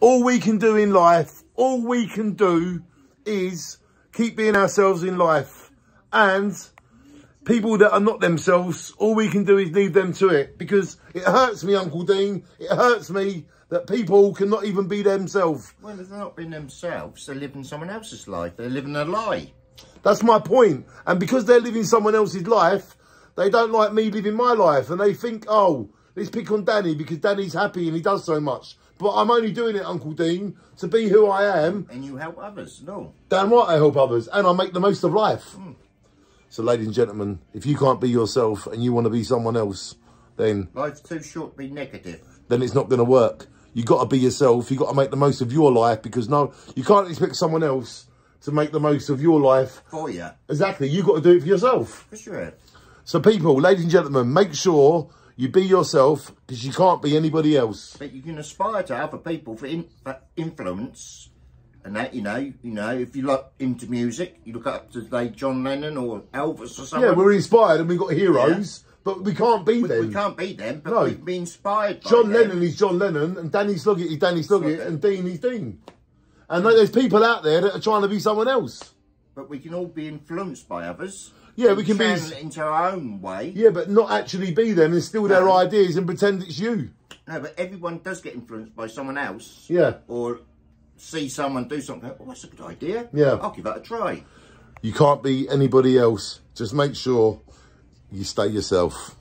all we can do in life, all we can do is keep being ourselves in life. And people that are not themselves, all we can do is leave them to it. Because it hurts me, Uncle Dean. It hurts me that people cannot even be themselves. Well, if they're not being themselves, they're living someone else's life. They're living a lie. That's my point. And because they're living someone else's life, they don't like me living my life. And they think, oh, let's pick on Danny because Danny's happy and he does so much. But I'm only doing it, Uncle Dean, to be who I am. And you help others, no. Damn right I help others. And I make the most of life. Mm. So, ladies and gentlemen, if you can't be yourself and you want to be someone else, then... Life's too short to be negative. Then it's not going to work. you got to be yourself. you got to make the most of your life because no, you can't expect someone else to make the most of your life. For you. Exactly. you got to do it for yourself. For sure. So, people, ladies and gentlemen, make sure you be yourself because you can't be anybody else. But you can aspire to other people for, in, for influence and that, you know, you know, if you look into music, you look up to say John Lennon or Elvis or something. Yeah, we're inspired and we've got heroes, yeah. but we can't be we, them. We can't be them, but no. we can be inspired John them. Lennon is John Lennon and Danny Sloggett is Danny Sloggett and Dean is Dean. And there's people out there that are trying to be someone else. But we can all be influenced by others. Yeah, we can be into our own way. Yeah, but not actually be them and steal no. their ideas and pretend it's you. No, but everyone does get influenced by someone else. Yeah. Or see someone do something. Oh, that's a good idea. Yeah. I'll give that a try. You can't be anybody else. Just make sure you stay yourself.